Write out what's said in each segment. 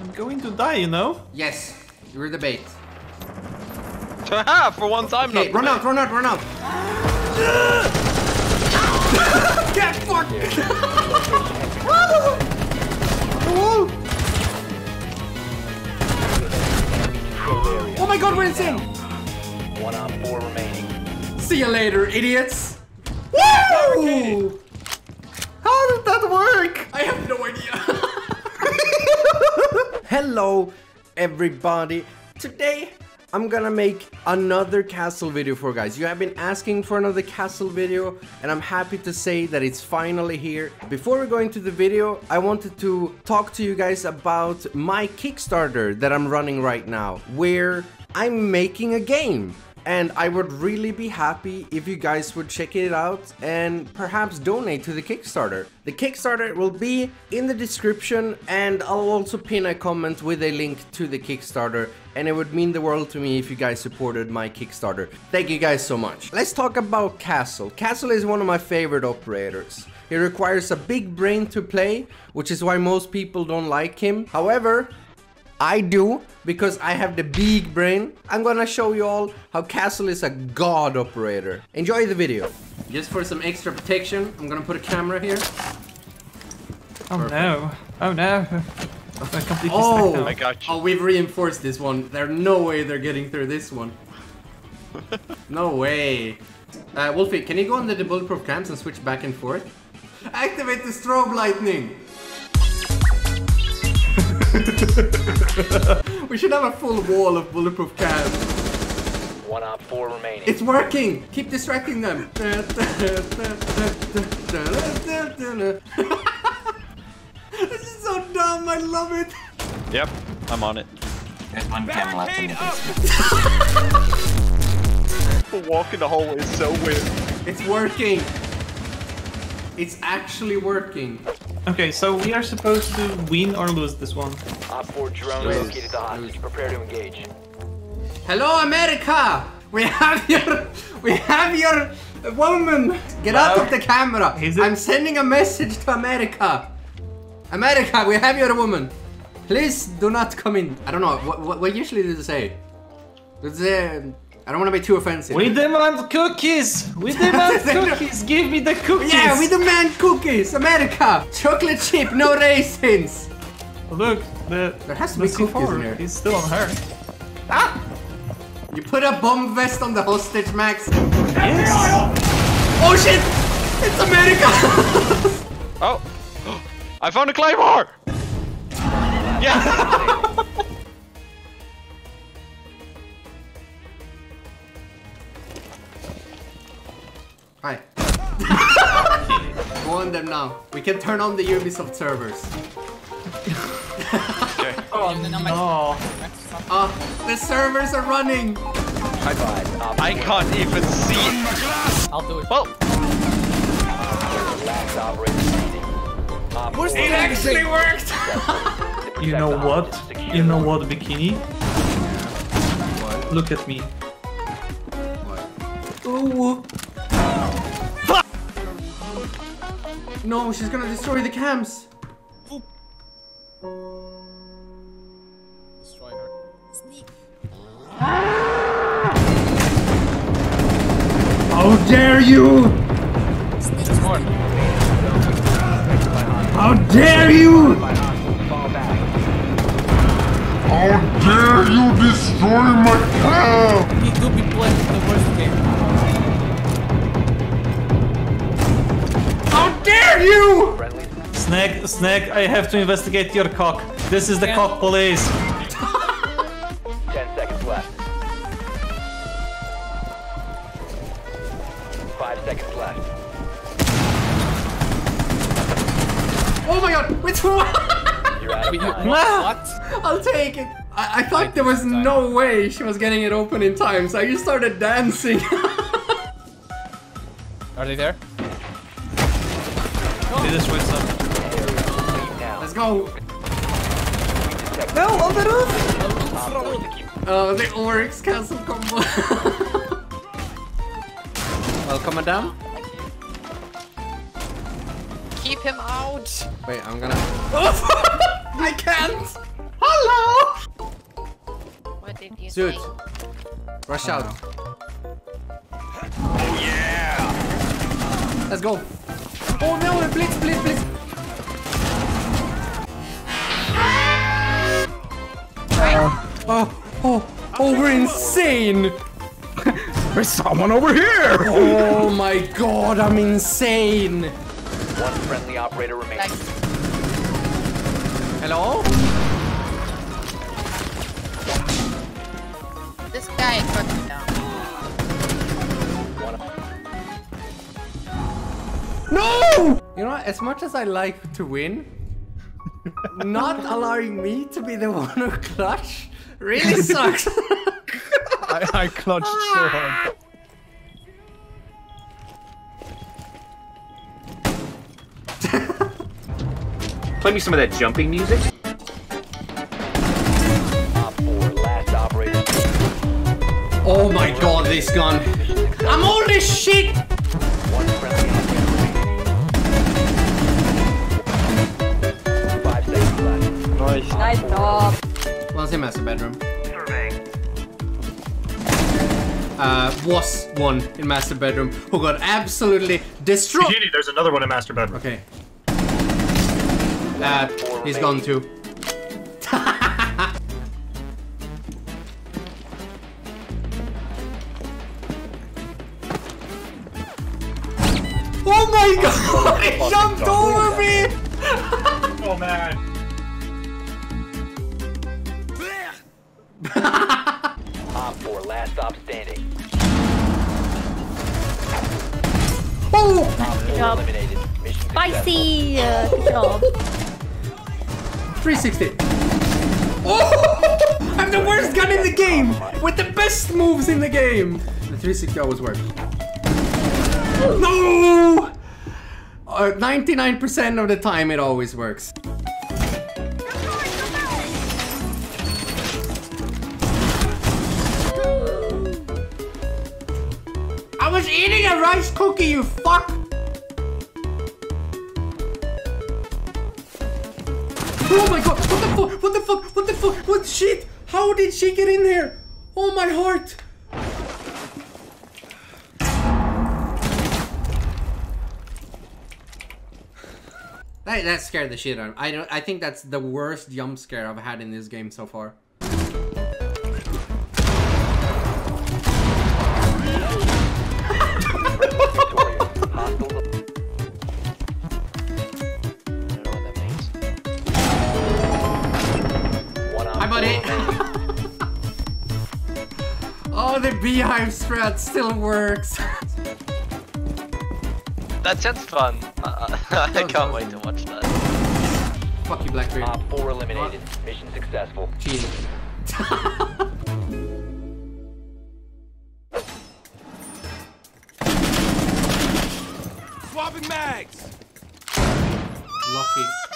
I'm going to die, you know? Yes, you're the bait. Haha, For one time, Okay, not run out, run out, run out. Get fucked! oh my god, we're insane! One on four remaining. See you later, idiots! Woo! Hello, everybody. Today, I'm gonna make another castle video for you guys. You have been asking for another castle video, and I'm happy to say that it's finally here. Before we go into the video, I wanted to talk to you guys about my Kickstarter that I'm running right now, where I'm making a game and I would really be happy if you guys would check it out and perhaps donate to the Kickstarter. The Kickstarter will be in the description and I'll also pin a comment with a link to the Kickstarter and it would mean the world to me if you guys supported my Kickstarter. Thank you guys so much. Let's talk about Castle. Castle is one of my favorite operators. He requires a big brain to play, which is why most people don't like him. However, I do because I have the big brain. I'm gonna show you all how Castle is a god operator. Enjoy the video. Just for some extra protection, I'm gonna put a camera here. Oh no. Oh no. I'm Oh, stuck now. I got you. oh, we've reinforced this one. There's no way they're getting through this one. no way. Uh, Wolfie, can you go under the bulletproof cams and switch back and forth? Activate the strobe lightning! we should have a full wall of bulletproof cans. One on four remaining. It's working! Keep distracting them! this is so dumb, I love it! Yep, I'm on it. There's one cam left in the basement. Walking the hallway is so weird. It's working! It's actually working. Okay, so we are supposed to win or lose this one. Op four drone Lose. located the hostage. Prepare to engage. Hello, America! We have your, we have your woman. Get out of the camera. Is it- I'm sending a message to America. America, we have your woman. Please do not come in. I don't know. What, what, what usually do they say? Do they say, I don't want to be too offensive. We demand cookies! We demand cookies! Give me the cookies! yeah, we demand cookies. America, chocolate chip, no raisins. Look, the There has to the be cookies C4 in here. is still on her. Ah! You put a bomb vest on the hostage, Max. Yes! Oh shit! It's America! Oh, I found a claymore. Yeah. Go on them now. We can turn on the Ubisoft servers. Oh no! Ah, the servers are running! Five. Op I can't even see. I'll do it. Well, last operator standing. Op four It actually worked! You know the what? hostage. Secure You know what, Bikini? Look at me. Ooh. No, she's gonna destroy the cams! Destroy her. Ah! How dare you! More. How dare you! How dare you destroy my camp! We do be playing the worst game. Dare you! Friendly. Snag, Snag, I have to investigate your cock. This is the Yeah. cock police. Ten seconds left. Five seconds left. Oh my god, which one? You're out of We, time. what? I'll take it. I, I thought there was no way she was getting it open in time, so I just started dancing. Are they there? They destroyed some. Let's go. No, on the roof! Uh, the Oryx castle combo. Welcome, madame. Keep him out! Wait, I'm gonna. I can't. Hello! What did you Suit. say? Rush out. Oh yeah! Let's go. Oh no, a blitz, blitz, blitz. Uh, oh, oh, oh, we're insane! There's someone over here! Oh my god, I'm insane! One friendly operator remaining. Like, Hello? this guy got me down. No! You know? As much as I like to win, not allowing me to be the one who clutch really sucks. I, I clutched so hard. Play me some of that jumping music. Op 4, last operator. oh my god, this gun. I'm old as shit! One's in master bedroom. Uh, was one in master bedroom who got absolutely destroyed. Genie, there's another one in master bedroom. Okay. Uh, he's gone too. oh my god! He jumped over me! Oh man. Op 4, last stop standing. Oh! Good job. Eliminated. Mission. Spicy. Uh, good job. 360. Oh! I'm the worst gun in the game! With the best moves in the game! The 360 always works. No! Uh, 99% of the time it always works. Cookie, you fuck! Oh my god, what the fuck, what the fuck, what the fuck, what shit? How did she get in here? Oh my heart! That, that scared the shit out of me. I don't I think that's the worst jump scare I've had in this game so far. One op Hi buddy! four oh the beehive strat still works. That sounds fun. Uh, I can't wait to watch that. Fuck you Blackbeard. Op 4 eliminated. Mission successful. Cheating. Swapping mags! Lucky.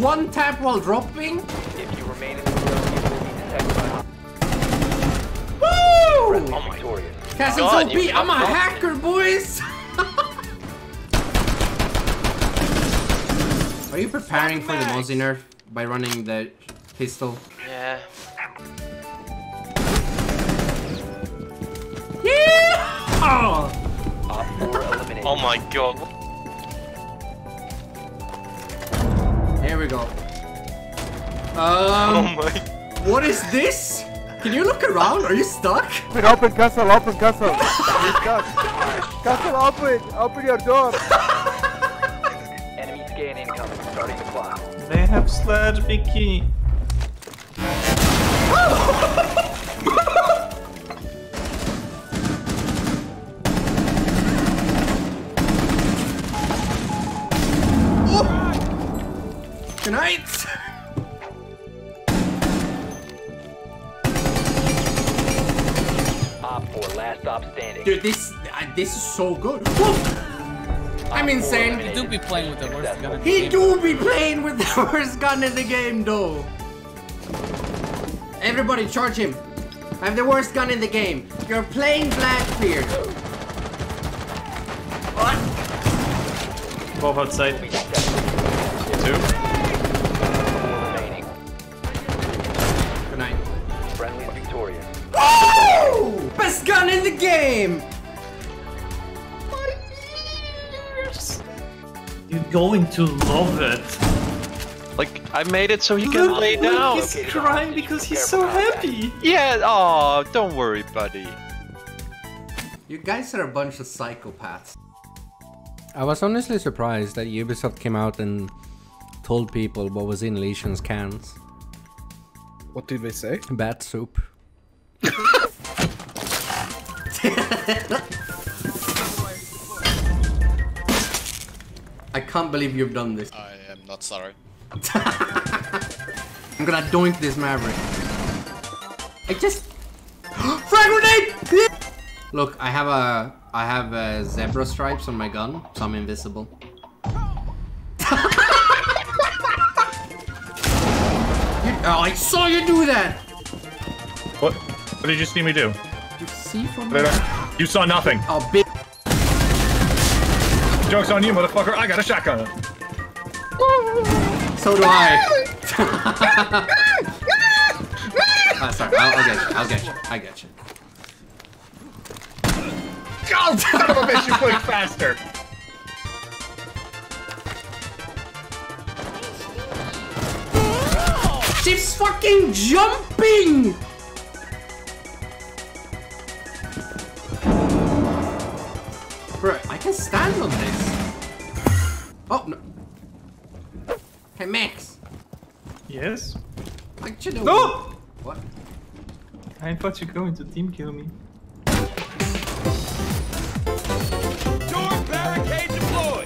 One tap while dropping? If you remain in the room, you will be detected by hostiles. Woo! Friendly victorious. Castle's God, OP, I'm a hacker, boys! Are you preparing for the Mozzie nerf by running the pistol? Yeah. Yeah! Oh! Op 4 eliminated. Oh my god. Here we go. Oh Um, my. what is this? Can you look around? Are you stuck? Open, open castle, open castle. castle, open, open your door. Enemy scan incoming. Starting to fly. They have sledge Vicky. Good night! Op 4 last stop standing. Dude, this uh, this is so good. Whoa! I'm insane. You do be playing with the worst gun in the He game. do be playing with the worst gun in the game, though. Everybody, charge him. I have the worst gun in the game. You're playing Blackbeard. Both outside. Two. Oh! Best gun in the game! You're going to love it. Like, I made it so he can Look, lay look, down. he's crying because he's so happy. Yeah, oh, don't worry, buddy. You guys are a bunch of psychopaths. I was honestly surprised that Ubisoft came out and told people what was in Lesion's cans. What did they say? Bat soup. I can't believe you've done this. I am not sorry. I'm gonna doink this Maverick. I just frag grenade. Look, I have a I have a zebra stripes on my gun, so I'm invisible. You- oh, I saw you do that. What? What did you see me do? You see from Did I- You saw nothing. Oh, bitch. Joke's on you, motherfucker. I got a shotgun. So do I. Ah, sorry. I'll, I'll get you. I'll get you. I get you. God, son of a bitch, you clicked faster. She's fucking jumping! Bro, I can stand on this. Oh, no. Hey, Max. Yes? What you doing? No! What? I thought you were going to team kill me. Door barricade deployed!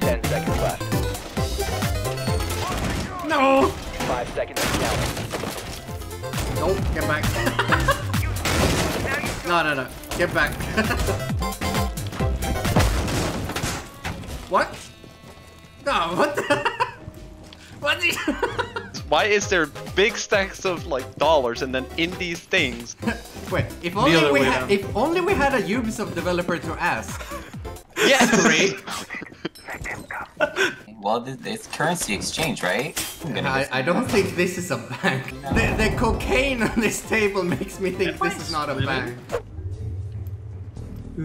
Ten seconds left. No! Five seconds to count. No, get back. no, no, no. Get back. what? No, what the? What the? Why is there big stacks of like dollars and then in these things? Wait, if only we had, around. if only we had a Ubisoft developer to ask. Yes! Great. Well, th- it's currency exchange, right? I'm I, don't think this is a bank. The, the cocaine on this table makes me think this is not a bank.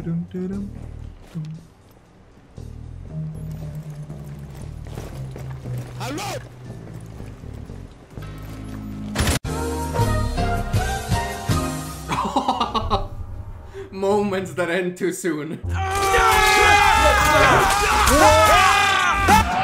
Moments that end too soon.